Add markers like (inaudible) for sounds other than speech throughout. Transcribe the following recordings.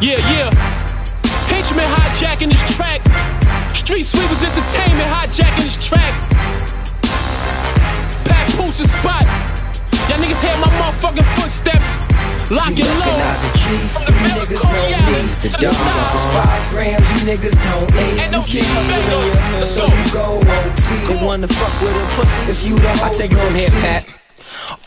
Yeah, yeah. Henchman hijacking this track. Street sweepers entertainment hijacking this track. Papoose spot. Y'all niggas hear my motherfucking footsteps. Lock You and load. recognize a G, From the you niggas know Corleone me. The to the dog up is five grams, you niggas don't eat. Ain't no you can't G, in your hood, Let's so go. you go OT. Come on. wanna fuck with a pussy, it's you the I take it from here. Pat.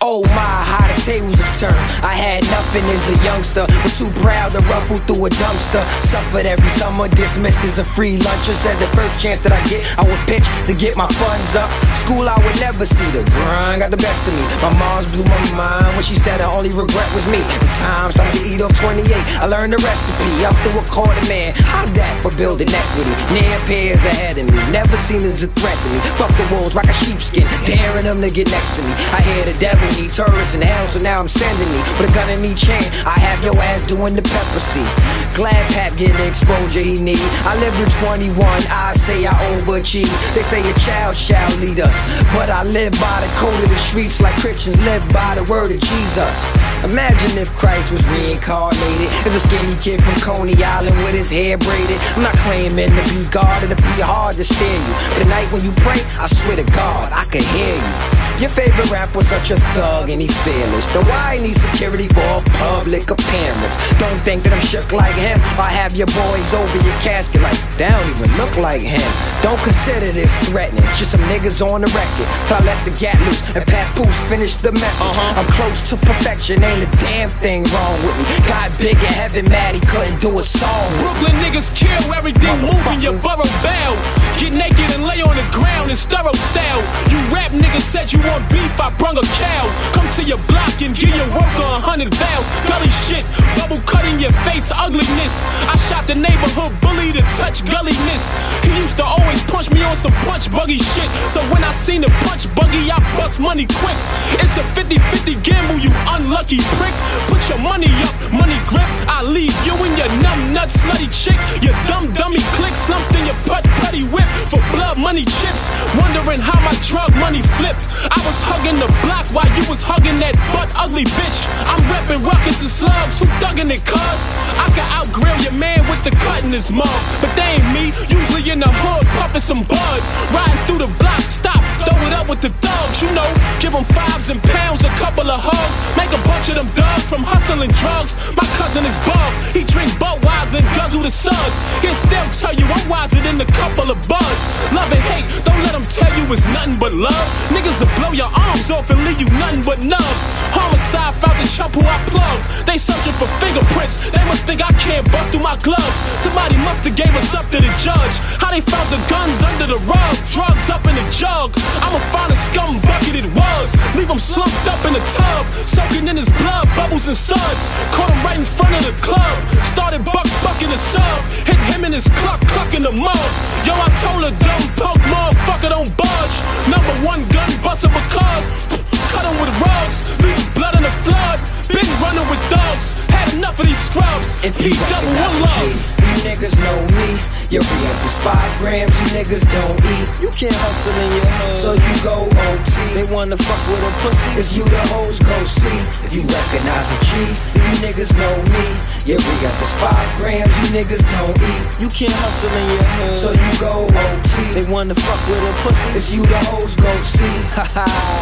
Oh my, how the tables have turned. I had nothing as a youngster, but too proud to ruffle through a dumpster. Suffered every summer, dismissed as a free luncher. Said the first chance that I get, I would pitch to get my funds up. School, I would never see the grind, got the best of me. My mom's blew my mind when she said her only regret was me. The time started to eat off 28. I learned the recipe up to a quarter man. How's that for building equity? Near pairs ahead of me, never seen as a threat to me. Fuck the wolves like a sheepskin, daring them to get next to me. I hear the devil need tourists in hell, so now I'm sending me with a gun in each hand. I have your ass doing the pepper seed. Glad Pap getting the exposure he need. I lived to 21, I say I overachieve. They say a child shall lead us, but I live by the code of the streets like Christians live by the word of Jesus. Imagine if Christ was reincarnated as a skinny kid from Coney Island with his hair braided. I'm not claiming to be God to be hard to stand you, but the night when you pray, I swear to God, I could hear you. Your favorite rapper such a thug and he fearless. Then why need security for a public appearance? Don't think that I'm shook like him. I have your boys over your casket like they don't even look like him. Don't consider this threatening. Just some niggas on the record. Till I let the gat loose and Papoose finish the message. Uh-huh. I'm close to perfection. Ain't a damn thing wrong with me. God big and heaven mad he couldn't do a song. Brooklyn niggas kill everything moving your borough bow. Get naked and lay on the ground in thorough style. Said you want beef, I brung a cow. Come to your block and give your worker a hundred vows. Gully shit, bubble cut in your face, ugliness. I shot the neighborhood bully to touch gulliness. He used to always punch me on some punch buggy shit. So when I seen the punch buggy, I bust money quick. It's a 50-50 gamble, you unlucky prick. Put your money up, money grip. I leave you and your numb nut slutty chick. Your dumb dummy click slumped in your butt putty whip for blood money chips. I was hugging the block while you was hugging that butt ugly bitch. I'm repping ruckus and slugs. Who thugging it, cuz? I can outgrill your man with the cut in his mug. But they ain't me. Usually in the hood, puffing some bud. Riding through the block, stop, throw it up with the thugs. You know, give them fives and pounds, a couple of hugs. Make a bunch of them thugs from hustling drugs. My cousin is bug. He drink Budweiser guzzle the suds. He'll still tell you I'm wiser than a couple of buds. Love and hate, don't let them tell you it's nothing but love. Niggas will blow your arms off and leave you nothing but nubs. Homicide found the chump who I plugged. They searching for fingerprints. They must think I can't bust through my gloves. Somebody must have gave us up to the judge. How they found the guns under the rug, drugs up in the jug. I'ma find a scum bucket it was. Leave him slumped up in the tub, soaking in his blood, bubbles and suds. Caught him right in front of the club. Gun buster because cut him with rugs. Leave his blood in the flood. Been running with dogs. Had enough of these scrubs. If you P double recognize one a G, love. you niggas know me. Your re-up is five grams, you niggas don't eat. You can't hustle in your hood, so you go OT. They wanna fuck with a pussy, it's you the hoes go see. If you recognize a G, you niggas know me. Your re-up is five grams, you niggas don't eat. You can't hustle in your hood, so you go OT. They wanna fuck with a pussy, it's you the hoes go see. Haha! (laughs)